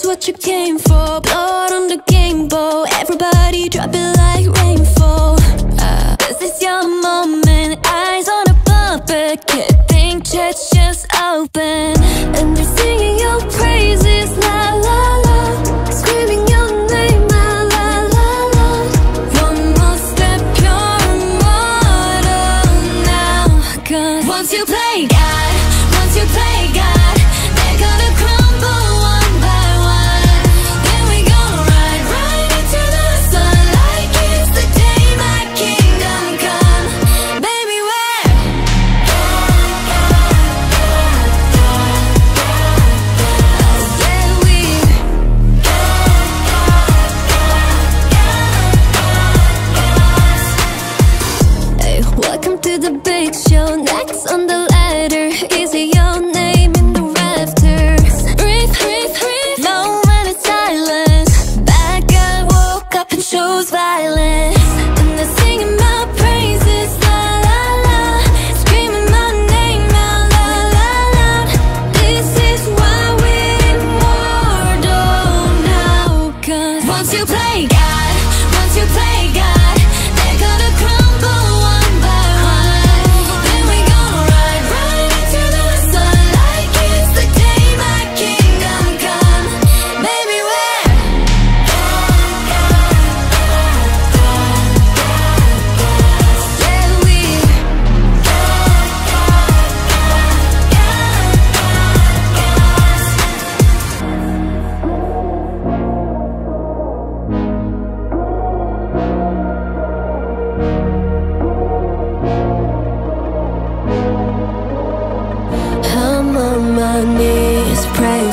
That's what you came for. Blood on the game bowl Everybody drop it like rainfall. Uh, This is your moment. Eyes on a puppet. Kiss It's show. next on the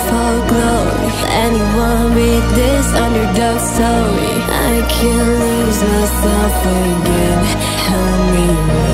for glory Anyone read this underdog story I can't lose myself again. Help me